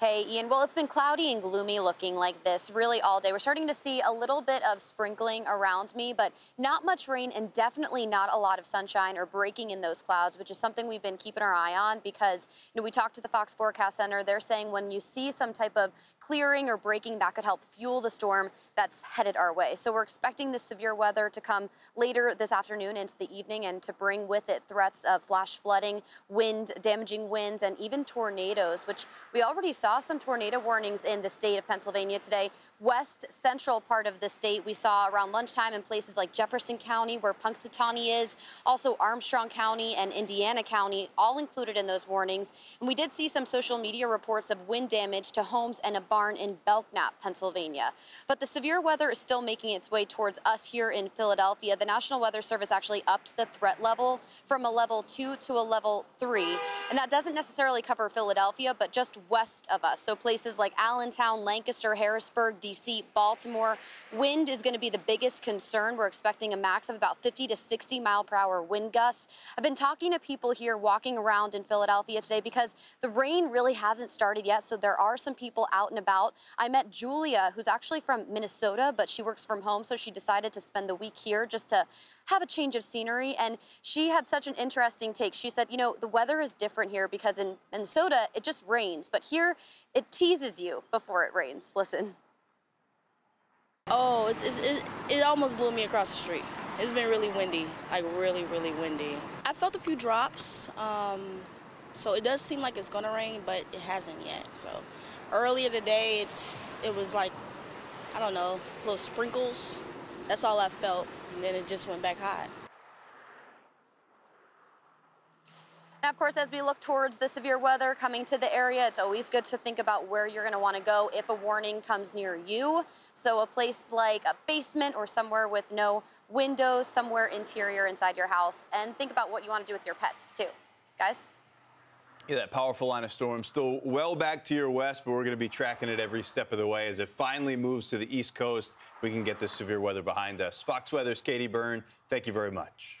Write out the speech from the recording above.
Hey, Ian. Well, it's been cloudy and gloomy looking like this really all day. We're starting to see a little bit of sprinkling around me, but not much rain and definitely not a lot of sunshine or breaking in those clouds, which is something we've been keeping our eye on because, you know, we talked to the Fox Forecast Center. They're saying when you see some type of clearing or breaking, that could help fuel the storm that's headed our way. So we're expecting this severe weather to come later this afternoon into the evening and to bring with it threats of flash flooding, wind, damaging winds, and even tornadoes, which we already saw saw some tornado warnings in the state of Pennsylvania today. West central part of the state, we saw around lunchtime in places like Jefferson County, where Punxsutawney is, also Armstrong County and Indiana County, all included in those warnings. And we did see some social media reports of wind damage to homes and a barn in Belknap, Pennsylvania. But the severe weather is still making its way towards us here in Philadelphia. The National Weather Service actually upped the threat level from a level two to a level three. And that doesn't necessarily cover Philadelphia, but just west of of us. So places like Allentown, Lancaster, Harrisburg, D.C., Baltimore. Wind is going to be the biggest concern. We're expecting a max of about 50 to 60 mile per hour wind gusts. I've been talking to people here walking around in Philadelphia today because the rain really hasn't started yet. So there are some people out and about. I met Julia, who's actually from Minnesota, but she works from home. So she decided to spend the week here just to have a change of scenery. And she had such an interesting take. She said, you know, the weather is different here because in Minnesota, it just rains. But here, it teases you before it rains. Listen. Oh, it's, it's, it, it almost blew me across the street. It's been really windy, like really, really windy. I felt a few drops, um, so it does seem like it's gonna rain, but it hasn't yet. So earlier today, it's it was like, I don't know, little sprinkles. That's all I felt, and then it just went back hot. Now, of course, as we look towards the severe weather coming to the area, it's always good to think about where you're going to want to go if a warning comes near you. So a place like a basement or somewhere with no windows, somewhere interior inside your house. And think about what you want to do with your pets, too. Guys? Yeah, that powerful line of storm still well back to your west, but we're going to be tracking it every step of the way. As it finally moves to the east coast, we can get this severe weather behind us. Fox Weather's Katie Byrne, thank you very much.